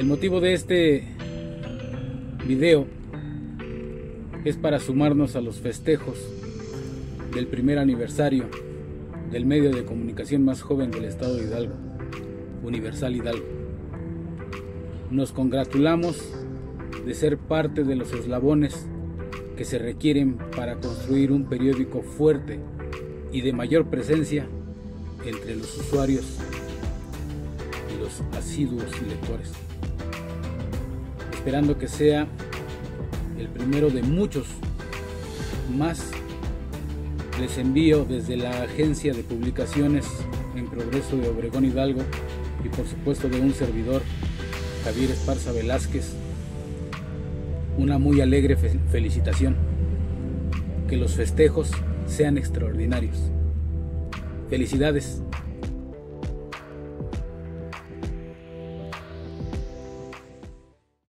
El motivo de este video es para sumarnos a los festejos del primer aniversario del medio de comunicación más joven del estado de Hidalgo, Universal Hidalgo. Nos congratulamos de ser parte de los eslabones que se requieren para construir un periódico fuerte y de mayor presencia entre los usuarios y los asiduos lectores. Esperando que sea el primero de muchos más, les envío desde la agencia de publicaciones en progreso de Obregón Hidalgo y por supuesto de un servidor, Javier Esparza Velázquez, una muy alegre felicitación. Que los festejos sean extraordinarios. Felicidades